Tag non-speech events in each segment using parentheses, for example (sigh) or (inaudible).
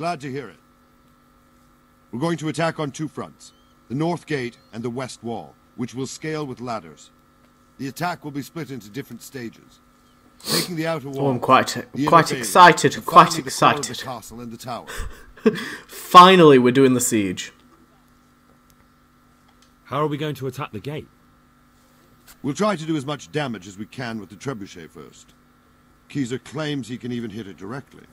Glad to hear it. We're going to attack on two fronts. The north gate and the west wall, which will scale with ladders. The attack will be split into different stages. Taking the outer wall. Oh, I'm quite, the quite excited, and quite finally the core of excited. The castle and the tower. (laughs) Finally, we're doing the siege. How are we going to attack the gate? We'll try to do as much damage as we can with the trebuchet first. Keezer claims he can even hit it directly.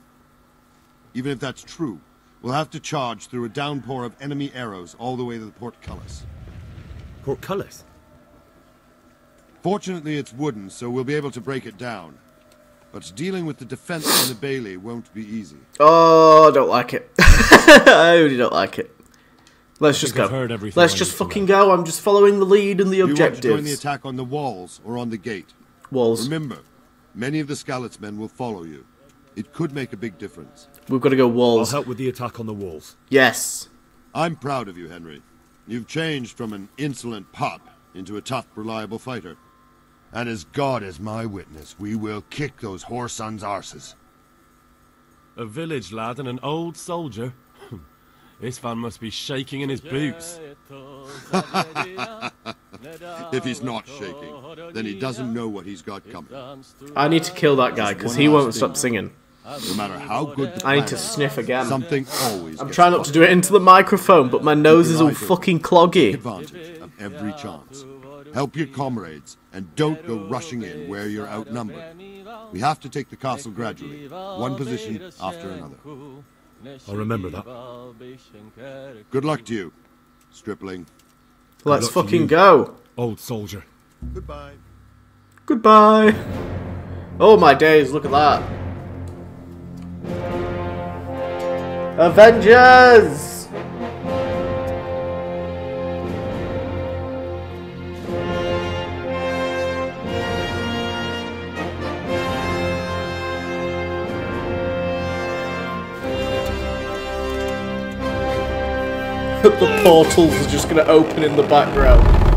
Even if that's true, we'll have to charge through a downpour of enemy arrows all the way to the portcullis. Portcullis? Fortunately, it's wooden, so we'll be able to break it down. But dealing with the defense in the bailey won't be easy. Oh, I don't like it. (laughs) I really don't like it. Let's just think I've go. heard everything Let's I just need to fucking know. go. I'm just following the lead and the Do you want to join the attack on the walls or on the gate? Walls. Remember, many of the Skalitz men will follow you. It could make a big difference. We've got to go walls. I'll help with the attack on the walls. Yes. I'm proud of you, Henry. You've changed from an insolent pup into a tough, reliable fighter. And as God is my witness, we will kick those whore sons' arses. A village lad and an old soldier. (laughs) this man must be shaking in his boots. (laughs) If he's not shaking, then he doesn't know what he's got coming. I need to kill that guy because he won't stop singing. No matter how good the I need to sniff again. Something always I'm trying not to do it into the microphone, but my nose is all fucking Take cloggy. advantage of every chance. Help your comrades, and don't go rushing in where you're outnumbered. We have to take the castle gradually, one position after another. I'll remember that. Good luck to you, stripling. Let's fucking you. go. Old soldier. Goodbye. Goodbye. Oh my days, look at that. Avengers! (laughs) the portals are just gonna open in the background.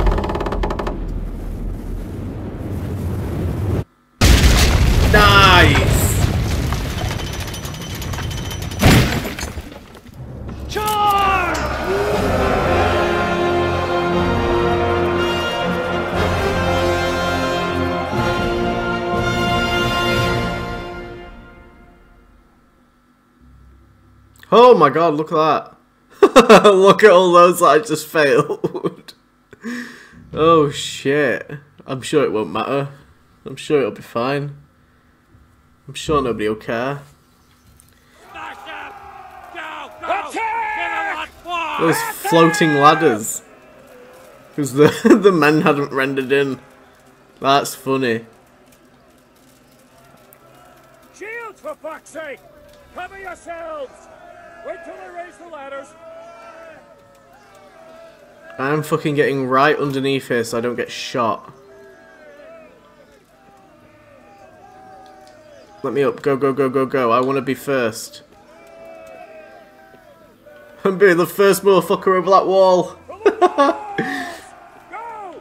God, look at that. (laughs) look at all those that I just failed. (laughs) oh shit. I'm sure it won't matter. I'm sure it'll be fine. I'm sure nobody will care. Those floating ladders. Because the, (laughs) the men hadn't rendered in. That's funny. Shields, for fuck's sake! Cover yourselves! Wait till they raise the ladders. I'm fucking getting right underneath here so I don't get shot. Let me up. Go, go, go, go, go. I want to be first. (laughs) I'm being the first motherfucker over that wall. (laughs)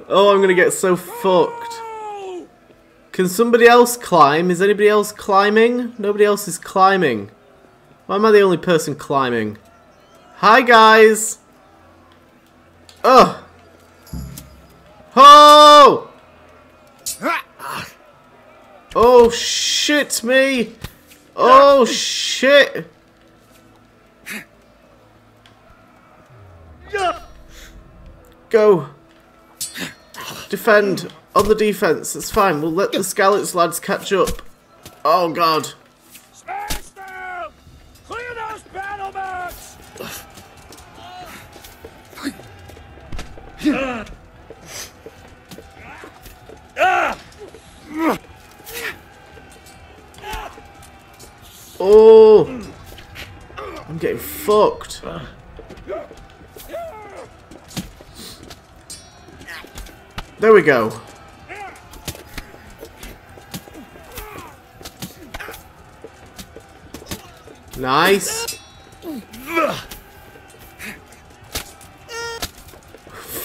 oh, I'm going to get so fucked. Can somebody else climb? Is anybody else climbing? Nobody else is climbing. Why am I the only person climbing? Hi, guys. Ugh. Oh! Oh shit me! Oh shit! Go! Defend! On the defense, it's fine. We'll let the Skalitz lads catch up. Oh god. Oh! I'm getting fucked. There we go. Nice.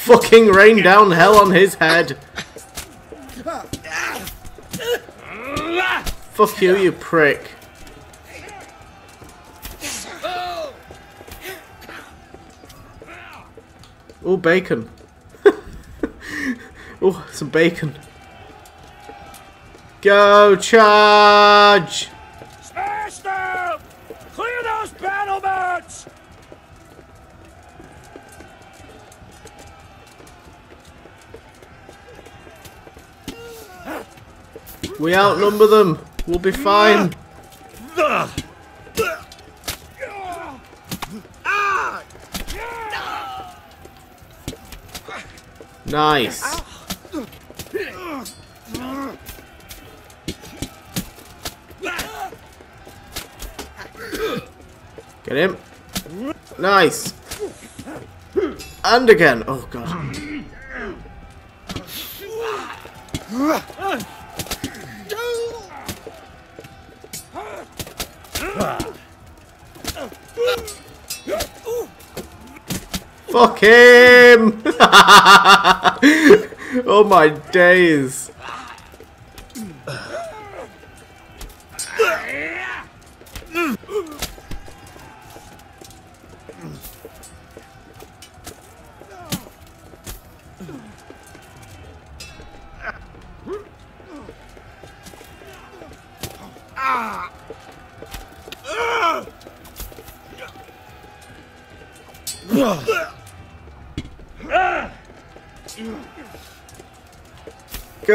fucking rain down hell on his head. Fuck you, you prick. Oh, bacon. (laughs) oh, some bacon. Go charge! We outnumber them. We'll be fine. Nice. Get him. Nice. And again. Oh god. Fuck him! (laughs) oh my days.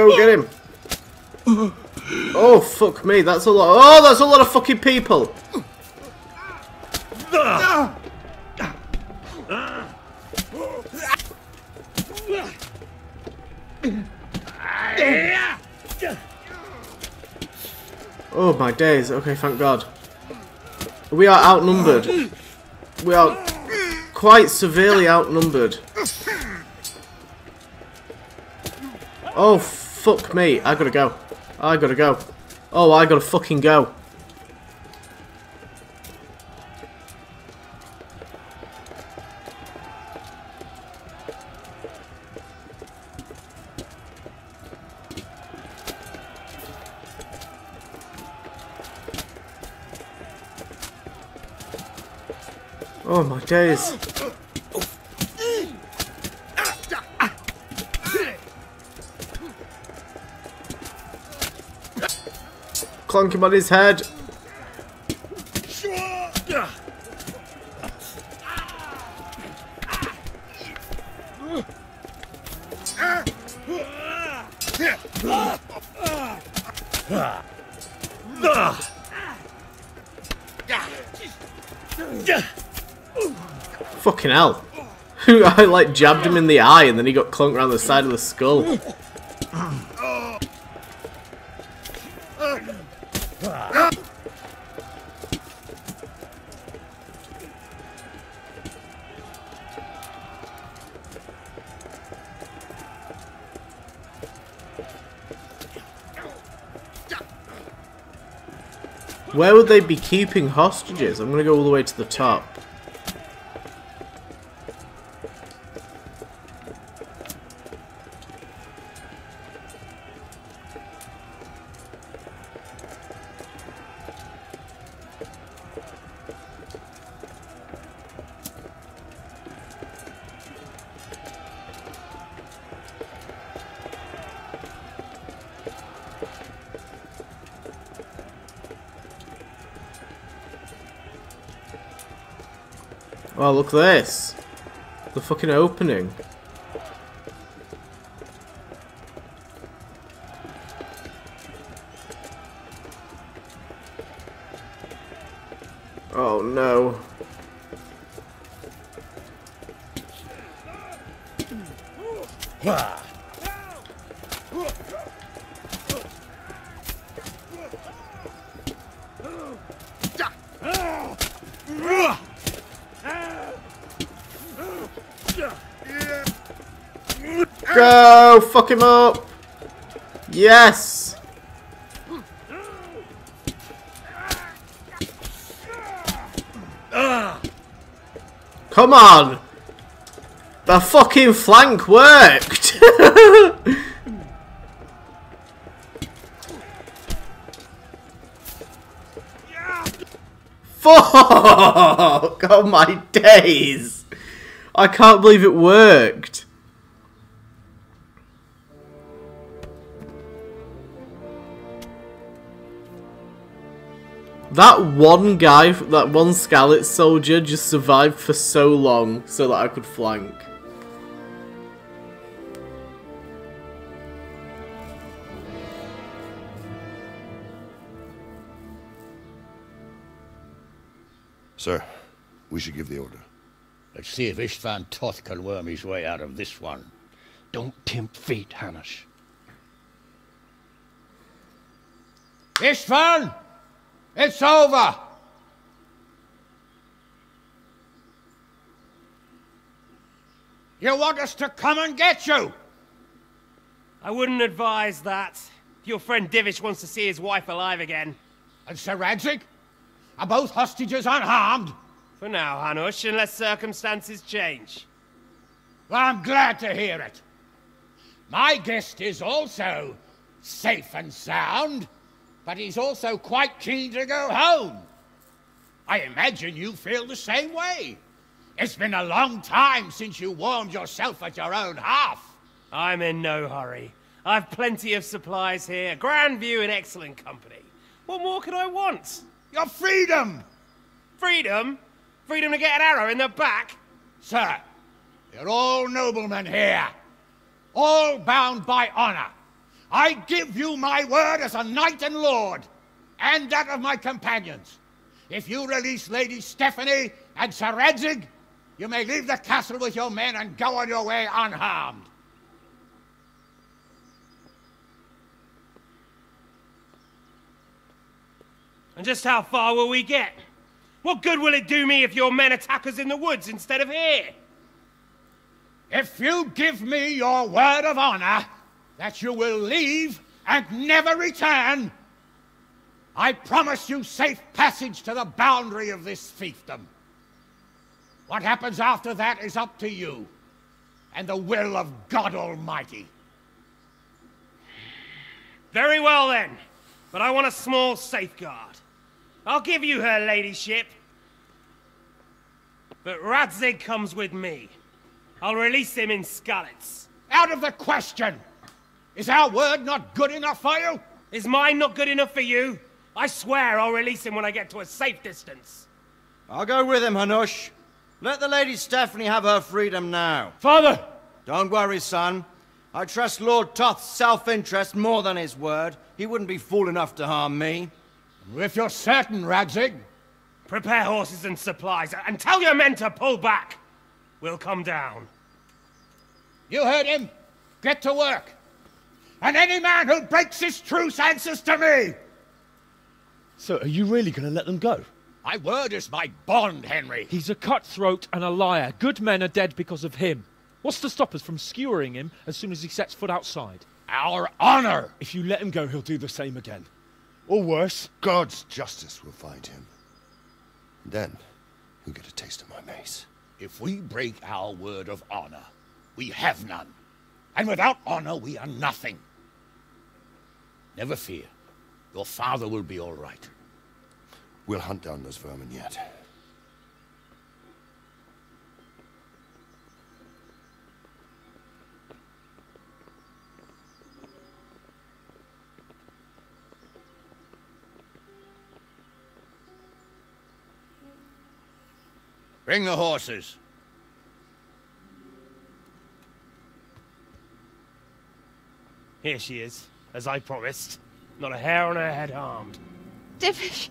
Go get him. Oh fuck me, that's a lot. Oh, that's a lot of fucking people. Oh my days. Okay, thank God. We are outnumbered. We are quite severely outnumbered. Oh, fuck me. I gotta go. I gotta go. Oh, I gotta fucking go. Oh my days. Clunk him on his head. Fucking hell. (laughs) I like jabbed him in the eye and then he got clunked around the side of the skull. Would they be keeping hostages? I'm gonna go all the way to the top. Oh, look at this. The fucking opening. Oh no. Go! Fuck him up! Yes! Come on! The fucking flank worked! (laughs) Fuck! Oh my days! I can't believe it worked. That one guy, that one Scarlet soldier just survived for so long so that I could flank. Sir, we should give the order. Let's see if Istvan Toth can worm his way out of this one. Don't tempt fate, Hanush. Istvan! It's over! You want us to come and get you? I wouldn't advise that. Your friend Divish wants to see his wife alive again. And Sir Radzig? Are both hostages unharmed? For now, Hanush, unless circumstances change. Well, I'm glad to hear it. My guest is also safe and sound, but he's also quite keen to go home. I imagine you feel the same way. It's been a long time since you warmed yourself at your own hearth. I'm in no hurry. I've plenty of supplies here, grand view and excellent company. What more could I want? Your freedom! Freedom? Freedom to get an arrow in the back? Sir, you're all noblemen here, all bound by honor. I give you my word as a knight and lord, and that of my companions. If you release Lady Stephanie and Sir Radzig, you may leave the castle with your men and go on your way unharmed. And just how far will we get? What good will it do me if your men attack us in the woods instead of here? If you give me your word of honor that you will leave and never return, I promise you safe passage to the boundary of this fiefdom. What happens after that is up to you and the will of God Almighty. Very well then, but I want a small safeguard. I'll give you her ladyship. But Radzig comes with me. I'll release him in Skalitz. Out of the question! Is our word not good enough for you? Is mine not good enough for you? I swear I'll release him when I get to a safe distance. I'll go with him, Hanush. Let the Lady Stephanie have her freedom now. Father! Don't worry, son. I trust Lord Toth's self-interest more than his word. He wouldn't be fool enough to harm me. If you're certain, Radzig. Prepare horses and supplies, and tell your men to pull back. We'll come down. You heard him. Get to work. And any man who breaks this truce answers to me. So, are you really going to let them go? My word is my bond, Henry. He's a cutthroat and a liar. Good men are dead because of him. What's to stop us from skewering him as soon as he sets foot outside? Our honor! If you let him go, he'll do the same again. Or worse. God's justice will find him. Then, he'll get a taste of my mace. If we break our word of honor, we have none. And without honor, we are nothing. Never fear. Your father will be all right. We'll hunt down those vermin yet. Bring the horses. Here she is, as I promised. Not a hair on her head harmed. Divish,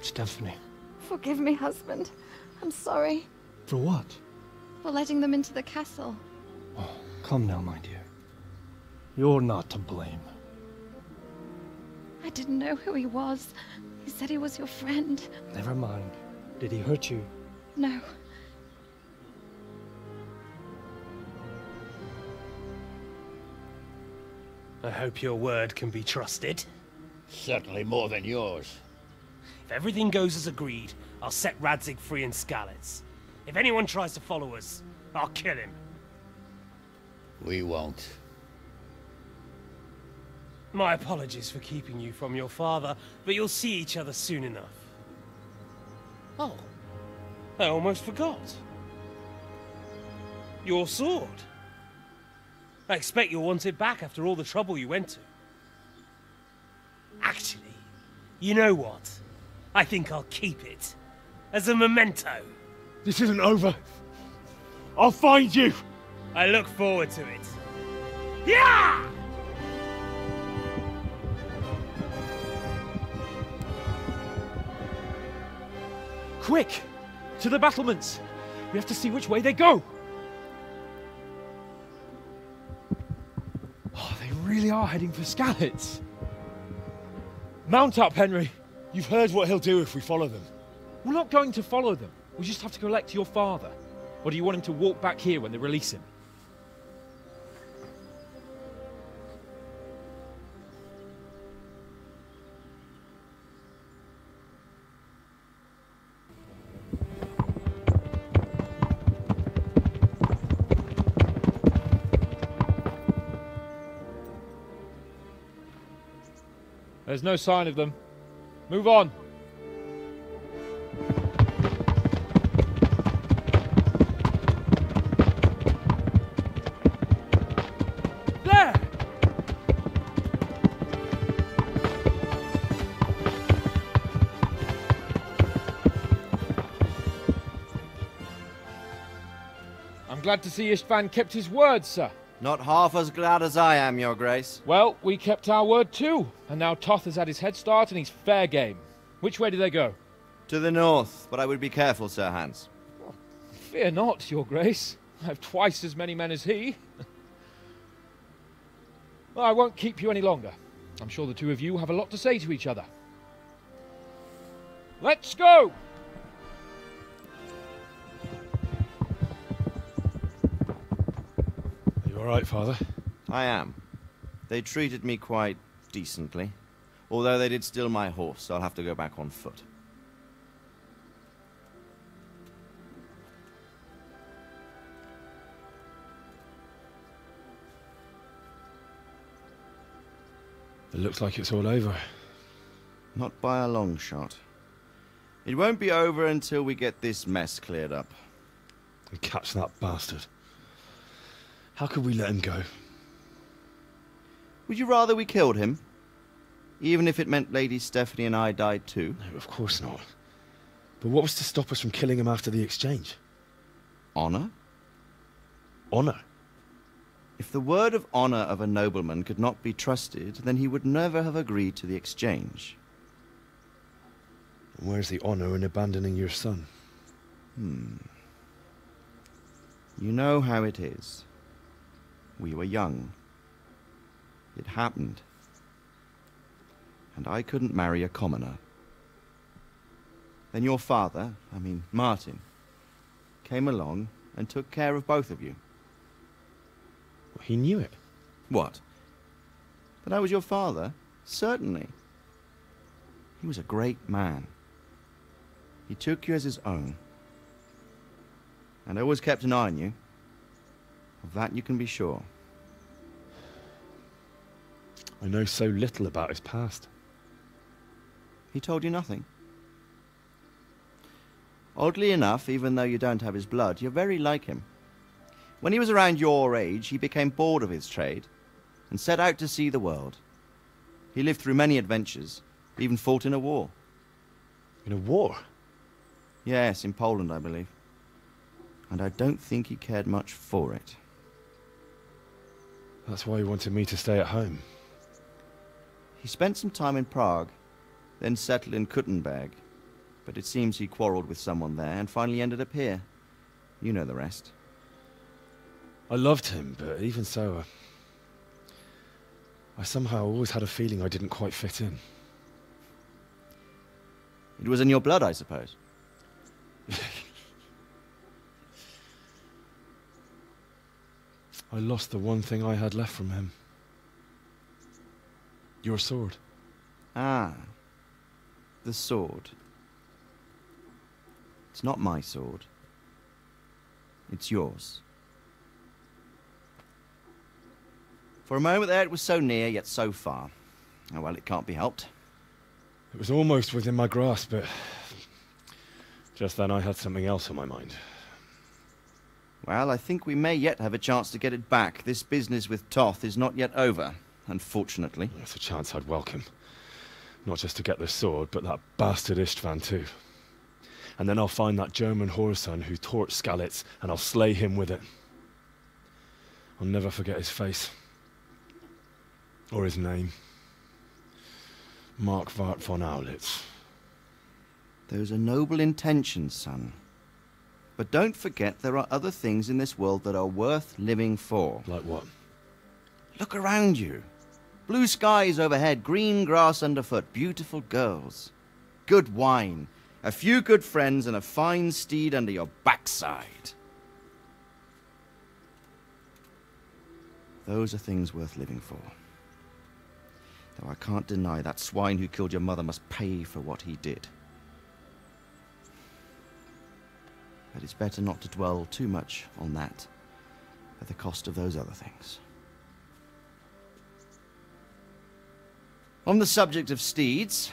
Stephanie. forgive me, husband. I'm sorry For what? for letting them into the castle. Oh, come now, my dear. You're not to blame. I didn't know who he was. He said he was your friend. Never mind. Did he hurt you? No. I hope your word can be trusted. Certainly more than yours. If everything goes as agreed, I'll set Radzig free in Skalitz. If anyone tries to follow us, I'll kill him. We won't. My apologies for keeping you from your father, but you'll see each other soon enough. Oh, I almost forgot. Your sword? I expect you'll want it back after all the trouble you went to. Actually, you know what? I think I'll keep it. As a memento. This isn't over. I'll find you! I look forward to it. Yeah! Quick! To the battlements! We have to see which way they go! Really are heading for Skalitz. Mount up, Henry. You've heard what he'll do if we follow them. We're not going to follow them. We just have to collect your father. Or do you want him to walk back here when they release him? There's no sign of them. Move on. There! I'm glad to see Istvan kept his word, sir. Not half as glad as I am, Your Grace. Well, we kept our word too, and now Toth has had his head start and he's fair game. Which way do they go? To the north, but I would be careful, Sir Hans. Fear not, your grace. I have twice as many men as he. (laughs) well, I won't keep you any longer. I'm sure the two of you have a lot to say to each other. Let's go! Are you alright, Father? I am. They treated me quite decently. Although they did steal my horse, so I'll have to go back on foot. It looks like it's all over. Not by a long shot. It won't be over until we get this mess cleared up. And catch that bastard. How could we let him go? Would you rather we killed him? Even if it meant Lady Stephanie and I died too? No, of course not. But what was to stop us from killing him after the exchange? Honor? Honor? If the word of honor of a nobleman could not be trusted, then he would never have agreed to the exchange. And where's the honor in abandoning your son? Hmm. You know how it is. We were young. It happened. And I couldn't marry a commoner. Then your father, I mean Martin, came along and took care of both of you. He knew it. What? That I was your father? Certainly. He was a great man. He took you as his own. And always kept an eye on you. Of that you can be sure. I know so little about his past. He told you nothing? Oddly enough, even though you don't have his blood, you're very like him. When he was around your age, he became bored of his trade and set out to see the world. He lived through many adventures, even fought in a war. In a war? Yes, in Poland, I believe. And I don't think he cared much for it. That's why he wanted me to stay at home. He spent some time in Prague, then settled in Kuttenberg. But it seems he quarreled with someone there and finally ended up here. You know the rest. I loved him, but even so, uh, I somehow always had a feeling I didn't quite fit in. It was in your blood, I suppose. (laughs) I lost the one thing I had left from him. Your sword. Ah. The sword. It's not my sword. It's yours. For a moment there it was so near, yet so far. Oh well, it can't be helped. It was almost within my grasp, but just then I had something else on my mind. Well, I think we may yet have a chance to get it back. This business with Toth is not yet over, unfortunately. That's a chance I'd welcome. Not just to get the sword, but that bastard Istvan too. And then I'll find that German whoreson who torched Skalitz, and I'll slay him with it. I'll never forget his face. Or his name. Markvart von Aulitz. Those are noble intentions, son. But don't forget there are other things in this world that are worth living for. Like what? Look around you. Blue skies overhead, green grass underfoot, beautiful girls. Good wine, a few good friends, and a fine steed under your backside. Those are things worth living for. Though I can't deny that swine who killed your mother must pay for what he did. But it's better not to dwell too much on that at the cost of those other things. On the subject of steeds,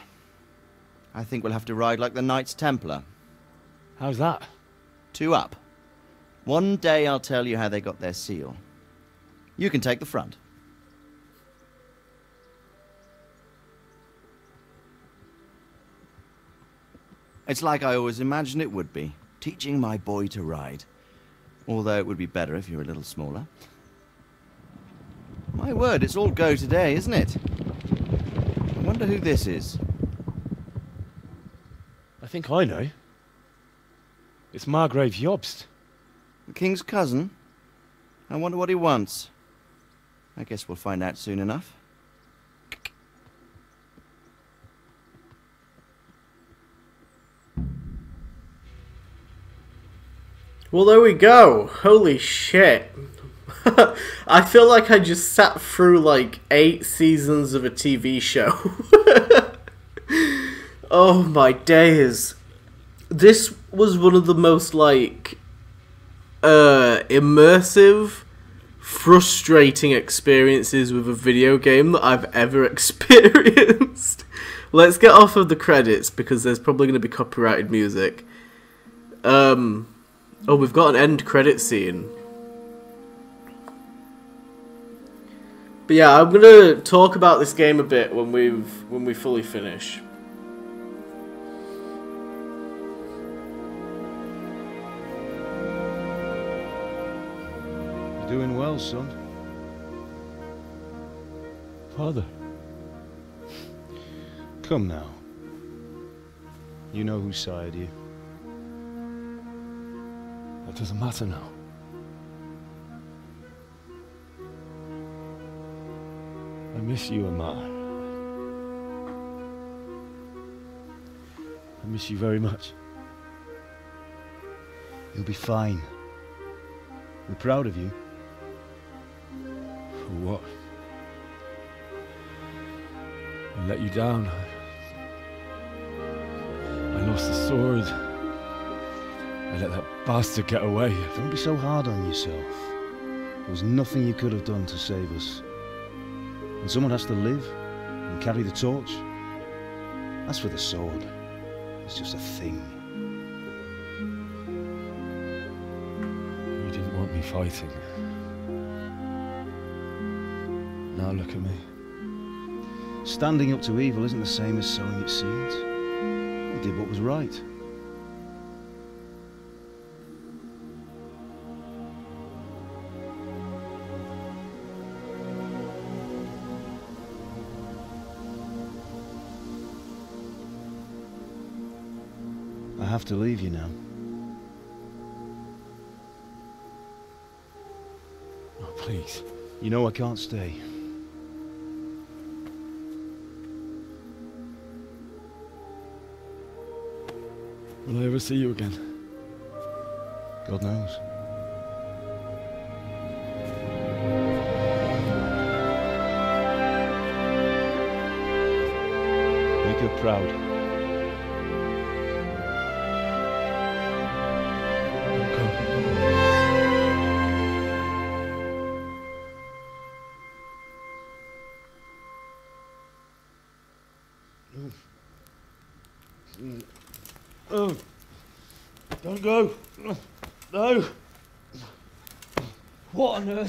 I think we'll have to ride like the Knights Templar. How's that? Two up. One day I'll tell you how they got their seal. You can take the front. It's like I always imagined it would be, teaching my boy to ride. Although it would be better if you were a little smaller. My word, it's all go today, isn't it? I wonder who this is. I think I know. It's Margrave Jobst. The king's cousin? I wonder what he wants. I guess we'll find out soon enough. Well, there we go. Holy shit. (laughs) I feel like I just sat through like eight seasons of a TV show. (laughs) oh my days. This was one of the most like uh immersive, frustrating experiences with a video game that I've ever (laughs) experienced. Let's get off of the credits because there's probably going to be copyrighted music. Um Oh, we've got an end credit scene. But yeah, I'm gonna talk about this game a bit when we've when we fully finish. You're doing well, son. Father. Come now. You know who sired you. Doesn't matter now. I miss you, Amar. I miss you very much. You'll be fine. We're proud of you. For what? I let you down. I lost the sword. I let that bastard get away. Don't be so hard on yourself. There was nothing you could have done to save us. And someone has to live and carry the torch. As for the sword, it's just a thing. You didn't want me fighting. Now look at me. Standing up to evil isn't the same as sowing its seeds. You did what was right. Have to leave you now. Oh, please. You know I can't stay. Will I ever see you again? God knows. Make her proud.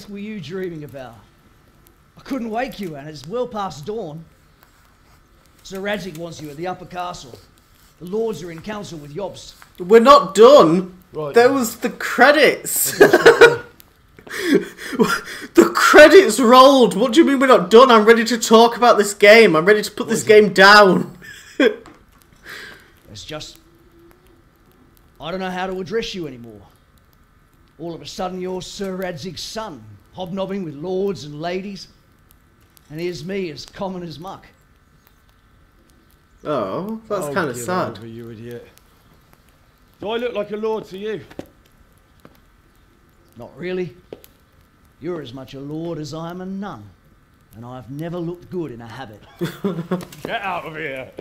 What were you dreaming about? I couldn't wake you, and it's well past dawn. Sir Radzig wants you at the upper castle. The lords are in council with Jobst. We're not done. Right. There was the credits. (laughs) the credits rolled. What do you mean we're not done? I'm ready to talk about this game. I'm ready to put this game down. (laughs) It's just. I don't know how to address you anymore. All of a sudden, you're Sir Radzig's son, hobnobbing with lords and ladies. And here's me, as common as muck. Oh, that's Oh, kind of sad. over, you idiot. Do I look like a lord to you? Not really. You're as much a lord as I am a nun. And I've never looked good in a habit. (laughs) Get out of here!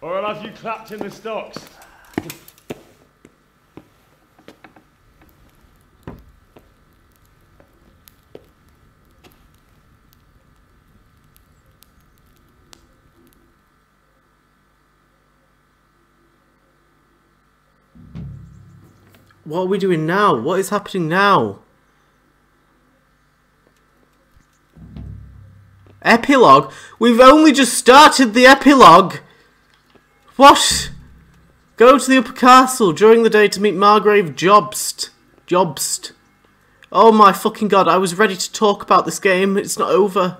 Or I'll have you clapped in the stocks. What are we doing now? What is happening now? Epilogue? We've only just started the epilogue. What? Go to the upper castle during the day to meet Margrave Jobst. Jobst. Oh my fucking god, I was ready to talk about this game. It's not over.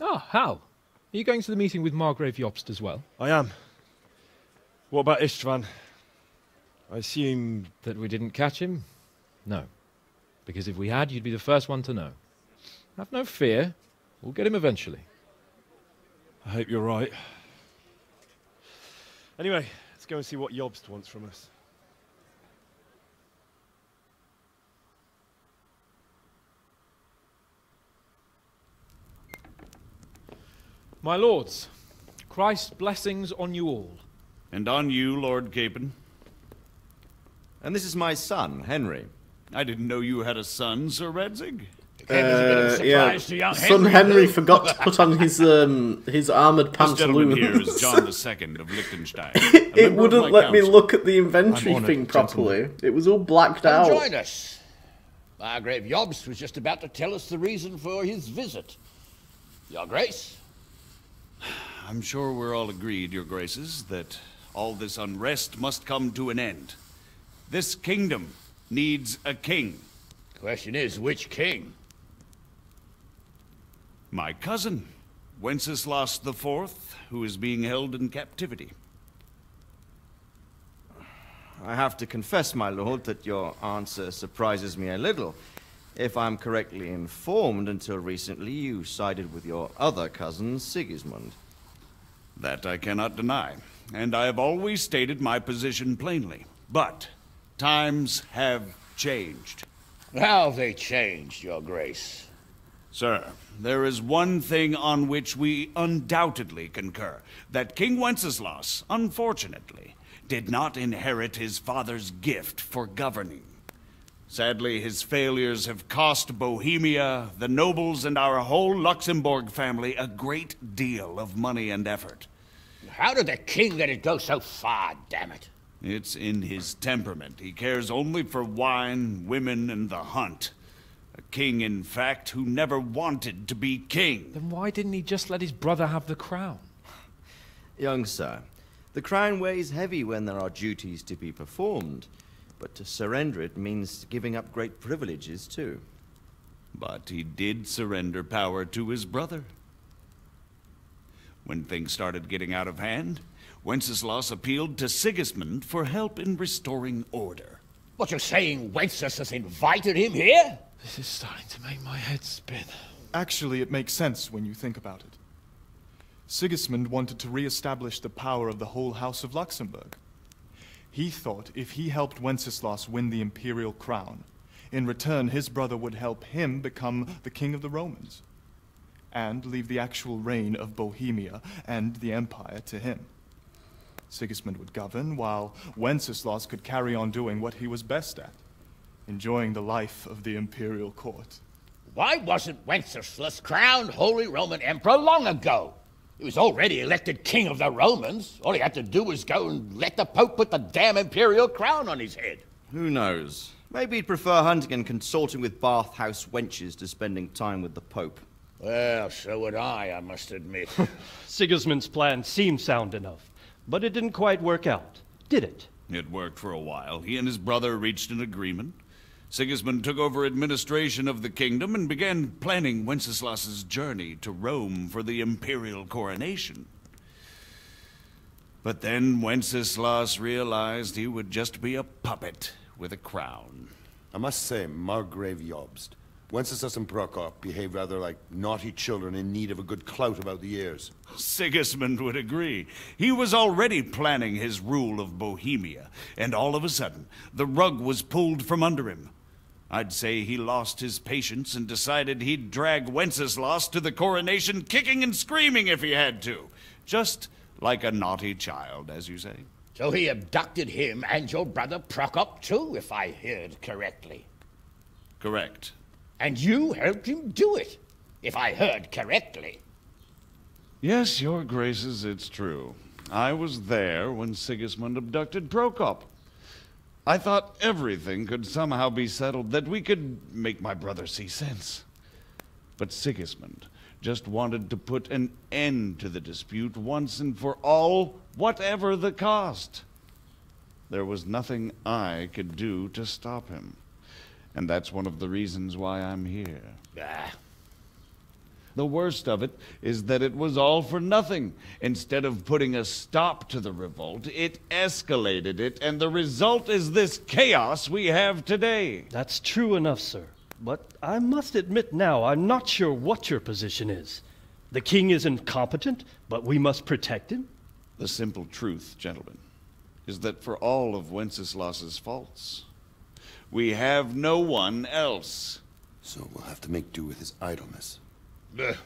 Ah, oh, how? Are you going to the meeting with Margrave Jobst as well? I am. What about Istvan? I assume that we didn't catch him? No. Because if we had, you'd be the first one to know. Have no fear. We'll get him eventually. I hope you're right. Anyway, let's go and see what Jobst wants from us. My lords, Christ's blessings on you all. And on you, Lord Capon. And this is my son, Henry. I didn't know you had a son, Sir Radzig. Uh, yeah. Son Henry forgot to put on his um his armored This gentleman pantaloons. here is (laughs) John II of Liechtenstein. it wouldn't my let me look at the inventory honoured, thing properly. It was all blacked Come out. join us. Margrave Jobst was just about to tell us the reason for his visit. Your Grace? I'm sure we're all agreed, Your Graces, that all this unrest must come to an end. This kingdom needs a king. The question is, which king? My cousin, Wenceslas IV, who is being held in captivity. I have to confess, my lord, that your answer surprises me a little. If I'm correctly informed, until recently you sided with your other cousin, Sigismund. That I cannot deny, and I have always stated my position plainly. But times have changed. How have they changed, Your Grace? Sir, there is one thing on which we undoubtedly concur that King Wenceslas, unfortunately, did not inherit his father's gift for governing. Sadly, his failures have cost Bohemia, the nobles, and our whole Luxembourg family a great deal of money and effort. How did the king let it go so far, damn it? It's in his temperament. He cares only for wine, women, and the hunt. A king, in fact, who never wanted to be king. Then why didn't he just let his brother have the crown? Young sir, the crown weighs heavy when there are duties to be performed, but to surrender it means giving up great privileges too. But he did surrender power to his brother. When things started getting out of hand, Wenceslas appealed to Sigismund for help in restoring order. What you're saying, Wenceslas invited him here? This is starting to make my head spin. Actually, it makes sense when you think about it. Sigismund wanted to re-establish the power of the whole House of Luxembourg. He thought if he helped Wenceslas win the imperial crown, in return his brother would help him become the king of the Romans, and leave the actual reign of Bohemia and the empire to him. Sigismund would govern, while Wenceslas could carry on doing what he was best at, enjoying the life of the imperial court. Why wasn't Wenceslas crowned Holy Roman Emperor long ago? He was already elected king of the Romans. All he had to do was go and let the Pope put the damn imperial crown on his head. Who knows? Maybe he'd prefer hunting and consorting with bathhouse wenches to spending time with the Pope. Well, so would I, I must admit. (laughs) Sigismund's plan seemed sound enough, but it didn't quite work out, did it? It worked for a while. He and his brother reached an agreement. Sigismund took over administration of the kingdom and began planning Wenceslas's journey to Rome for the imperial coronation. But then Wenceslas realized he would just be a puppet with a crown. I must say, Margrave Jobst, Wenceslas and Prokop behave rather like naughty children in need of a good clout about the ears. Sigismund would agree. He was already planning his rule of Bohemia, and all of a sudden, the rug was pulled from under him. I'd say he lost his patience and decided he'd drag Wenceslas to the coronation kicking and screaming if he had to. Just like a naughty child, as you say. So he abducted him and your brother Prokop too, if I heard correctly. Correct. And you helped him do it, if I heard correctly. Yes, your graces, it's true. I was there when Sigismund abducted Prokop. I thought everything could somehow be settled, that we could make my brother see sense. But Sigismund just wanted to put an end to the dispute once and for all, whatever the cost. There was nothing I could do to stop him. And that's one of the reasons why I'm here. Ah, The worst of it is that it was all for nothing. Instead of putting a stop to the revolt, it escalated it, and the result is this chaos we have today. That's true enough, sir. But I must admit now, I'm not sure what your position is. The king is incompetent, but we must protect him? The simple truth, gentlemen, is that for all of Wenceslas's faults, we have no one else. So we'll have to make do with his idleness. Ugh,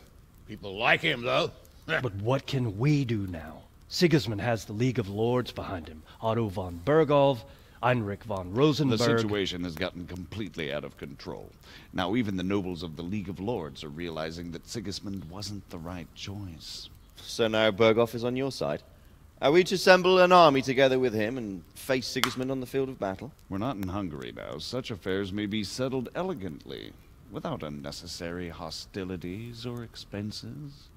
people like him, though. but what can we do now? Sigismund has the League of Lords behind him. Otto von Bergow, Heinrich von Rosenberg. The situation has gotten completely out of control. Now even the nobles of the League of Lords are realizing that Sigismund wasn't the right choice. So now Bergow is on your side. Are we to assemble an army together with him and face Sigismund on the field of battle? We're not in Hungary now. Such affairs may be settled elegantly, without unnecessary hostilities or expenses.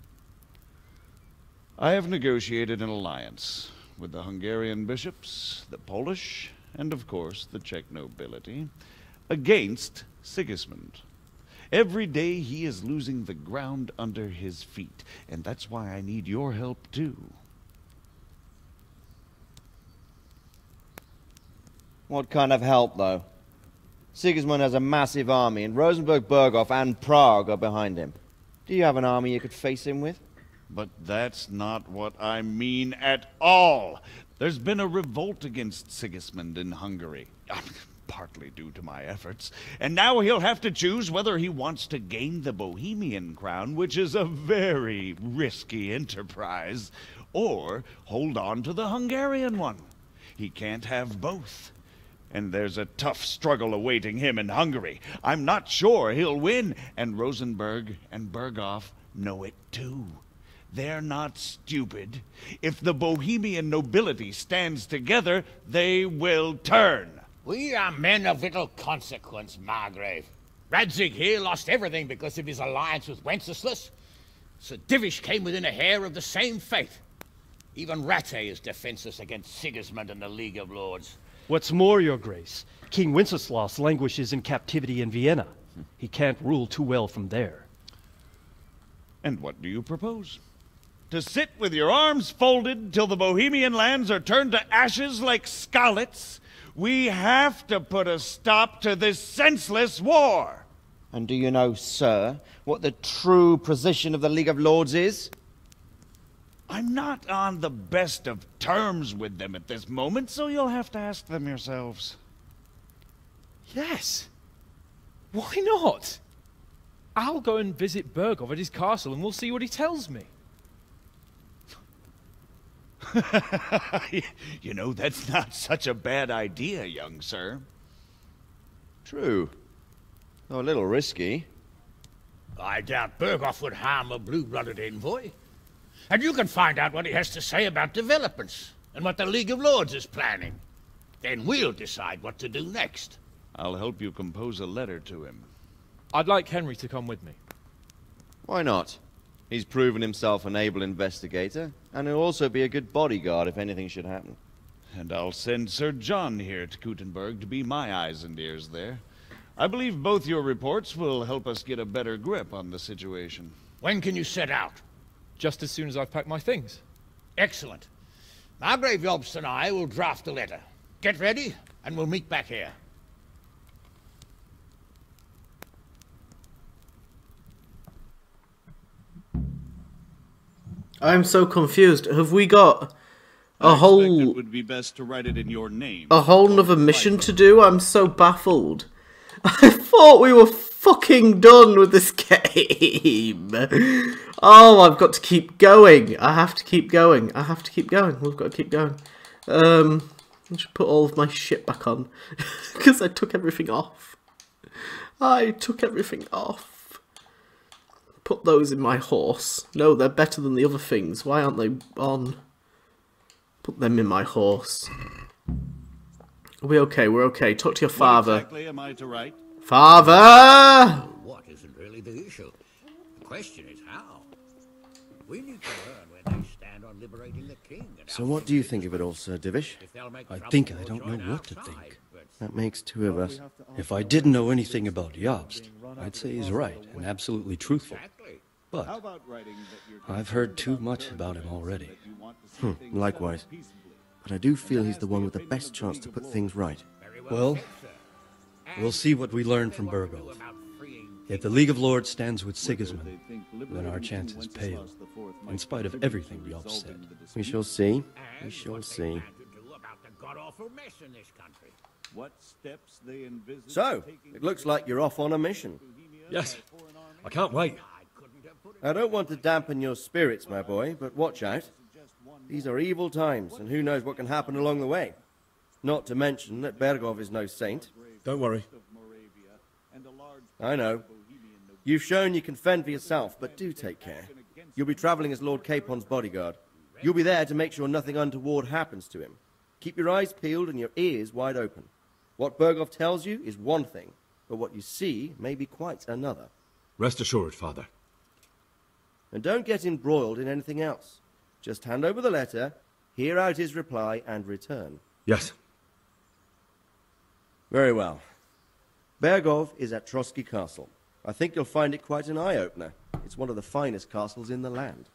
I have negotiated an alliance with the Hungarian bishops, the Polish, and of course the Czech nobility, against Sigismund. Every day he is losing the ground under his feet, and that's why I need your help too. What kind of help, though? Sigismund has a massive army, and Rosenberg, Bergow, and Prague are behind him. Do you have an army you could face him with? But that's not what I mean at all. There's been a revolt against Sigismund in Hungary, (laughs) um, partly due to my efforts, and now he'll have to choose whether he wants to gain the Bohemian crown, which is a very risky enterprise, or hold on to the Hungarian one. He can't have both. And there's a tough struggle awaiting him in Hungary. I'm not sure he'll win, and Rosenberg and Bergow know it too. They're not stupid. If the Bohemian nobility stands together, they will turn. We are men of little consequence, Margrave. Radzig here lost everything because of his alliance with Wenceslas. Sir Divish came within a hair of the same fate. Even Rattay is defenseless against Sigismund and the League of Lords. What's more, Your Grace, King Wenceslas languishes in captivity in Vienna. He can't rule too well from there. And what do you propose? To sit with your arms folded till the Bohemian lands are turned to ashes like Skalitz? We have to put a stop to this senseless war. And do you know, sir, what the true position of the League of Lords is? I'm not on the best of terms with them at this moment, so you'll have to ask them yourselves. Yes. Why not? I'll go and visit Bergow at his castle and we'll see what he tells me. (laughs) you know, that's not such a bad idea, young sir. True. Though a little risky. I doubt Bergow would harm a blue-blooded envoy. And you can find out what he has to say about developments and what the League of Lords is planning. Then we'll decide what to do next. I'll help you compose a letter to him. I'd like Henry to come with me. Why not? He's proven himself an able investigator, and he'll also be a good bodyguard if anything should happen. And I'll send Sir John here to Kuttenberg to be my eyes and ears there. I believe both your reports will help us get a better grip on the situation. When can you set out? Just as soon as I've packed my things. Excellent. Margrave Jobst and I will draft a letter. Get ready, and we'll meet back here. I'm so confused. Have we got a I whole it would be best to write it in your name. a whole nother mission to do? I'm so baffled. (laughs) I thought we were fucking done with this game. Oh, I've got to keep going. I have to keep going. I have to keep going. We've got to keep going. Um, I should put all of my shit back on (laughs) because I took everything off. I took everything off. Put those in my horse. No, they're better than the other things. Why aren't they on? Put them in my horse. Are we okay? We're okay. Talk to your father. What exactly am I to write? Father! What isn't really the issue. The question is how. We need to learn where they stand on liberating the king. And So what do you think of it all, Sir Divish? I think I don't know what to think. That makes two of us. If I didn't know anything about Jobst, I'd say he's right and absolutely truthful. But I've heard too much about him already. Hmm, likewise. But I do feel he's the one with the best chance to put things right. Well, we'll see what we learn from Bergow. If the League of Lords stands with Sigismund, then our chances pale, in spite of everything Jobst said. We shall see. We shall see. mess in this country. What steps they envisage So, it looks like you're off on a mission. Yes. I can't wait. I don't want to dampen your spirits, my boy, but watch out. These are evil times, and who knows what can happen along the way. Not to mention that Bergow is no saint. Don't worry. I know. You've shown you can fend for yourself, but do take care. You'll be travelling as Lord Capon's bodyguard. You'll be there to make sure nothing untoward happens to him. Keep your eyes peeled and your ears wide open. What Bergow tells you is one thing, but what you see may be quite another. Rest assured, Father. And don't get embroiled in anything else. Just hand over the letter, hear out his reply, and return. Yes. Very well. Bergow is at Trosky Castle. I think you'll find it quite an eye-opener. It's one of the finest castles in the land.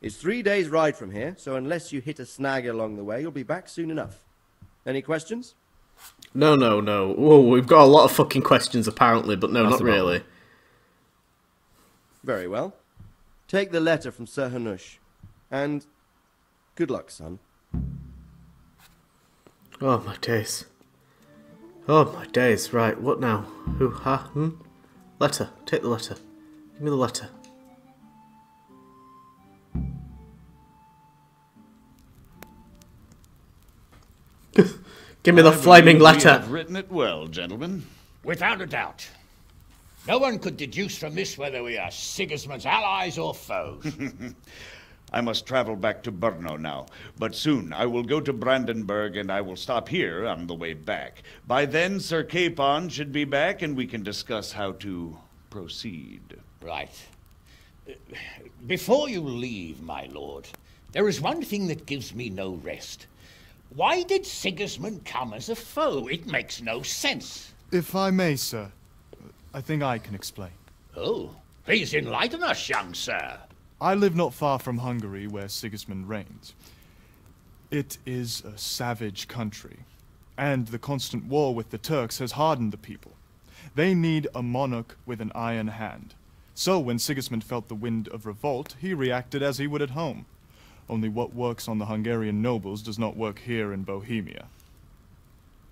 It's three days' ride from here, so unless you hit a snag along the way, you'll be back soon enough. Any questions? No, no, no. Whoa, we've got a lot of fucking questions apparently, but no, That's not about really. Very well. Take the letter from Sir Hanush. And good luck, son. Oh my days. Oh my days. Right, what now? Who? Huh? Hmm? Letter. Take the letter. Give me the letter. (laughs) Give me the I flaming letter. we letter. have written it well, gentlemen. Without a doubt. No one could deduce from this whether we are Sigismund's allies or foes. (laughs) I must travel back to Brno now, but soon I will go to Brandenburg and I will stop here on the way back. By then, Sir Capon should be back and we can discuss how to proceed. Right. Uh, Before you leave, my lord, there is one thing that gives me no rest. Why did Sigismund come as a foe? It makes no sense. If I may, sir, I think I can explain. Oh, please enlighten us, young sir. I live not far from Hungary, where Sigismund reigns. It is a savage country, and the constant war with the Turks has hardened the people. They need a monarch with an iron hand. So when Sigismund felt the wind of revolt, he reacted as he would at home. Only what works on the Hungarian nobles does not work here in Bohemia.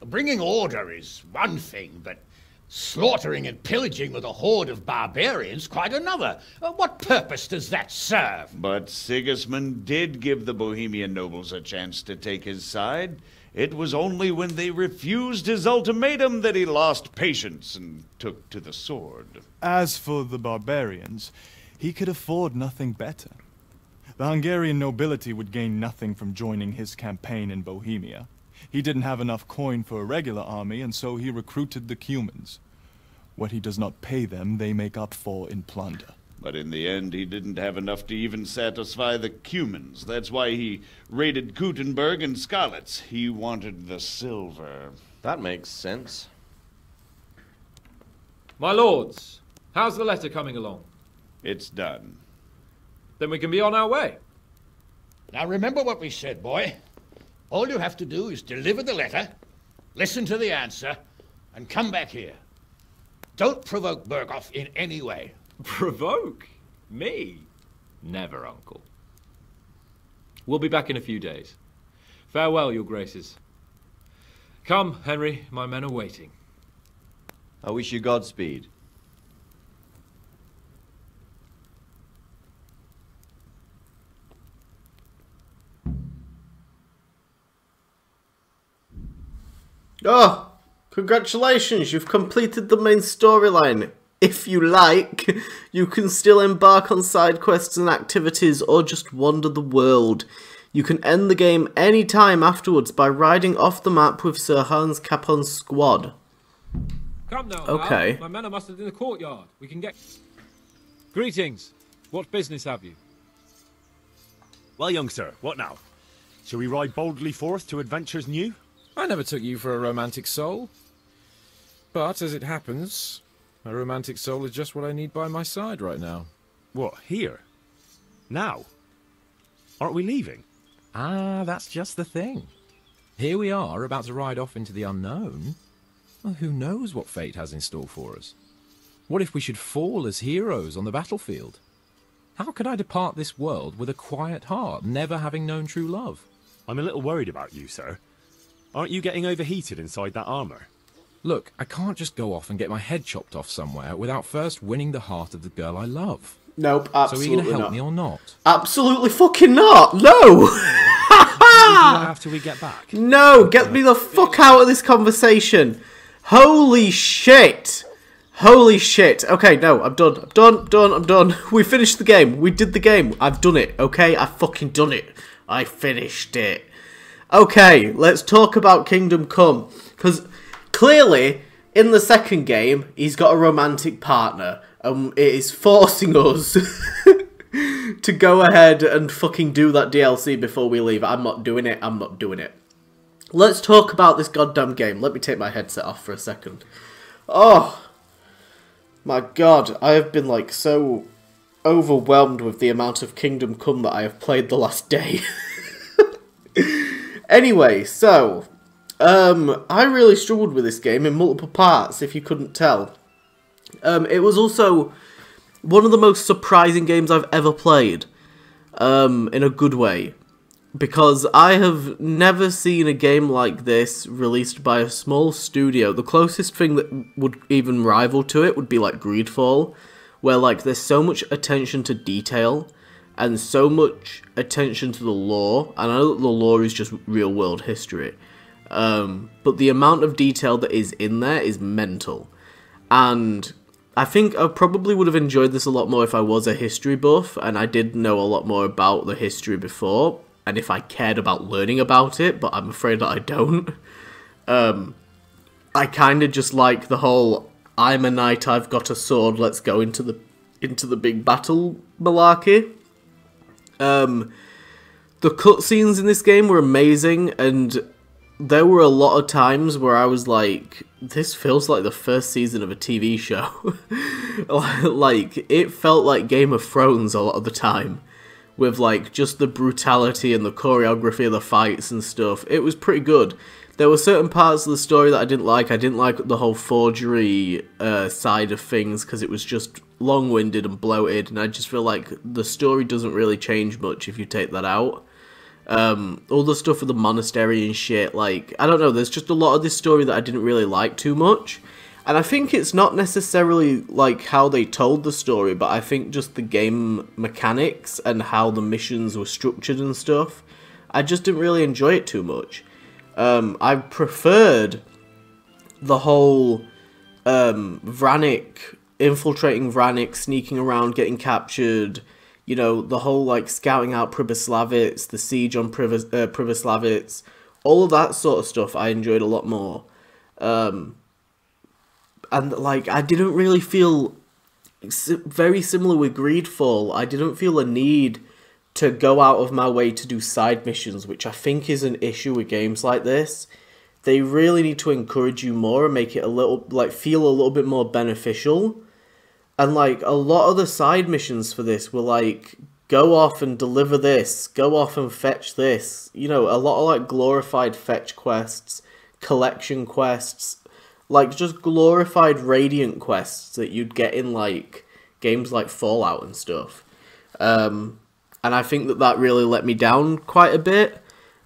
Bringing order is one thing, but slaughtering and pillaging with a horde of barbarians quite another. Uh, What purpose does that serve? But Sigismund did give the Bohemian nobles a chance to take his side. It was only when they refused his ultimatum that he lost patience and took to the sword. As for the barbarians, he could afford nothing better. The Hungarian nobility would gain nothing from joining his campaign in Bohemia. He didn't have enough coin for a regular army, and so he recruited the Cumans. What he does not pay them, they make up for in plunder. But in the end, he didn't have enough to even satisfy the Cumans. That's why he raided Kuttenberg and Skalitz. He wanted the silver. That makes sense. My lords, how's the letter coming along? It's done. Then we can be on our way. Now remember what we said, boy. All you have to do is deliver the letter, listen to the answer, and come back here. Don't provoke Bergow in any way. (laughs) Provoke? Me? Never, Uncle. We'll be back in a few days. Farewell, your graces. Come, Henry, my men are waiting. I wish you Godspeed. Oh, congratulations, you've completed the main storyline. If you like, you can still embark on side quests and activities or just wander the world. You can end the game any time afterwards by riding off the map with Sir Hans Capon's squad. Come now, Okay. Hal. My men are mustered in the courtyard. We can get... Greetings. What business have you? Well, young sir, what now? Shall we ride boldly forth to adventures new? I never took you for a romantic soul. But, as it happens, a romantic soul is just what I need by my side right now. What, here? Now? Aren't we leaving? Ah, that's just the thing. Here we are, about to ride off into the unknown. Well, who knows what fate has in store for us? What if we should fall as heroes on the battlefield? How could I depart this world with a quiet heart, never having known true love? I'm a little worried about you, sir. Aren't you getting overheated inside that armour? Look, I can't just go off and get my head chopped off somewhere without first winning the heart of the girl I love. Nope, So are you going to help not. me or not? Absolutely fucking not. No. (laughs) after (laughs) we get back. No, get me the fuck out of this conversation. Holy shit. Holy shit. Okay, no, I'm done. I'm done, done, I'm done. (laughs) We finished the game. We did the game. I've done it, okay? I've fucking done it. I finished it. Okay, let's talk about Kingdom Come. Because clearly, in the second game, he's got a romantic partner. And it is forcing (laughs) us to go ahead and fucking do that DLC before we leave. I'm not doing it. I'm not doing it. Let's talk about this goddamn game. Let me take my headset off for a second. Oh, my god. I have been like so overwhelmed with the amount of Kingdom Come that I have played the last day. (laughs) anyway, so, um, I really struggled with this game in multiple parts, if you couldn't tell. Um, it was also one of the most surprising games I've ever played, um, in a good way. Because I have never seen a game like this released by a small studio. The closest thing that would even rival to it would be like Greedfall, where like there's so much attention to detail and so much attention to the lore. And I know that the lore is just real world history, um, but the amount of detail that is in there is mental. And I think I probably would have enjoyed this a lot more if I was a history buff and I did know a lot more about the history before, and if I cared about learning about it, but I'm afraid that I don't. (laughs) Um, I kind of just like the whole "I'm a knight, I've got a sword, let's go into the into the big battle" malarkey. Um, the cutscenes in this game were amazing, and there were a lot of times where I was like, this feels like the first season of a TV show. (laughs) like, it felt like Game of Thrones a lot of the time. With, like, just the brutality and the choreography of the fights and stuff. It was pretty good. There were certain parts of the story that I didn't like. I didn't like the whole forgery uh, side of things because it was just long winded and bloated, and I just feel like the story doesn't really change much if you take that out um, all the stuff with the monastery and shit. Like, I don't know, there's just a lot of this story that I didn't really like too much. And I think it's not necessarily like how they told the story, but I think just the game mechanics and how the missions were structured and stuff. I just didn't really enjoy it too much. Um, I preferred the whole um, infiltrating Vranik, sneaking around, getting captured. You know, the whole like scouting out Pribyslavitz, the siege on Pribys- uh, Pribyslavitz, all of that sort of stuff I enjoyed a lot more. Um, and like I didn't really feel very similar with Greedfall. I didn't feel a need to go out of my way to do side missions, which I think is an issue with games like this. They really need to encourage you more and make it a little like feel a little bit more beneficial. And like a lot of the side missions for this were like go off and deliver this, go off and fetch this. You know, a lot of like glorified fetch quests, collection quests, like just glorified radiant quests that you'd get in like games like Fallout and stuff. Um, and I think that that really let me down quite a bit.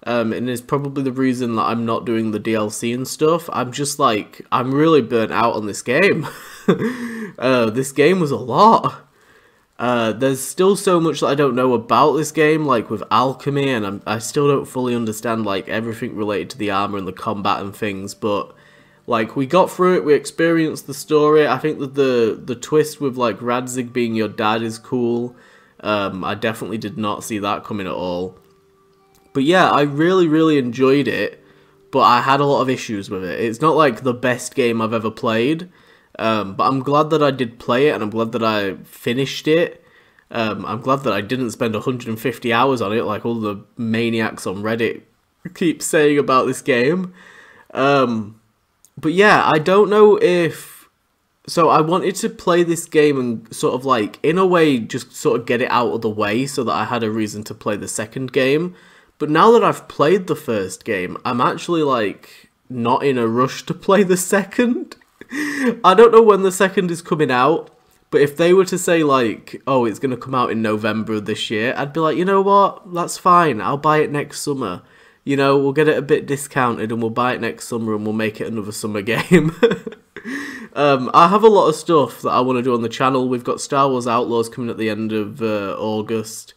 Um, and it's probably the reason that I'm not doing the DLC and stuff. I'm just like I'm really burnt out on this game. (laughs) uh, this game was a lot. Uh, there's still so much that I don't know about this game, like with alchemy, and I'm, I still don't fully understand like everything related to the armor and the combat and things. But like we got through it, we experienced the story. I think that the the twist with like Radzig being your dad is cool. Um, I definitely did not see that coming at all. But yeah, I really really enjoyed it, but I had a lot of issues with it. It's not like the best game I've ever played. Um, but I'm glad that I did play it, and I'm glad that I finished it. Um, I'm glad that I didn't spend 150 hours on it, like all the maniacs on Reddit keep saying about this game. Um, but yeah, I don't know if. So I wanted to play this game and sort of like, in a way, just sort of get it out of the way so that I had a reason to play the second game. But now that I've played the first game, I'm actually like not in a rush to play the second. I don't know when the second is coming out, but if they were to say like, oh, it's going to come out in November of this year, I'd be like, you know what? That's fine. I'll buy it next summer. You know, we'll get it a bit discounted and we'll buy it next summer and we'll make it another summer (laughs) game. um, I have a lot of stuff that I want to do on the channel. We've got Star Wars Outlaws coming at the end of uh, August.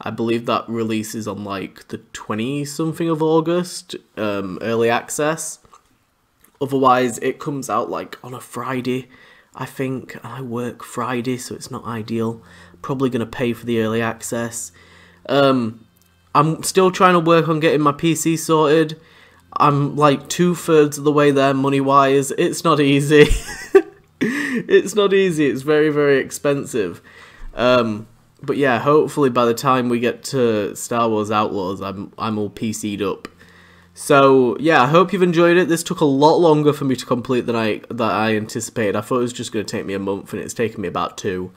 I believe that releases on like the 20 something of August, um, early access. Otherwise, it comes out like on a Friday, I think. I work Friday, so it's not ideal. Probably going to pay for the early access. Um, I'm still trying to work on getting my PC sorted. I'm like two thirds of the way there money wise. It's not easy. (laughs) it's not easy. It's very, very expensive. Um, but yeah, hopefully by the time we get to Star Wars Outlaws, I'm I'm all PC'd up. So yeah, I hope you've enjoyed it. This took a lot longer for me to complete than I that I anticipated. I thought it was just going to take me a month, and it's taken me about two.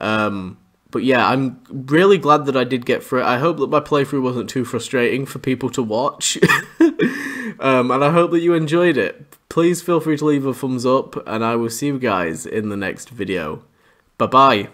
Um, but yeah, I'm really glad that I did get through it. I hope that my playthrough wasn't too frustrating for people to watch, (laughs) um, and I hope that you enjoyed it. Please feel free to leave a thumbs up, and I will see you guys in the next video. Bye bye.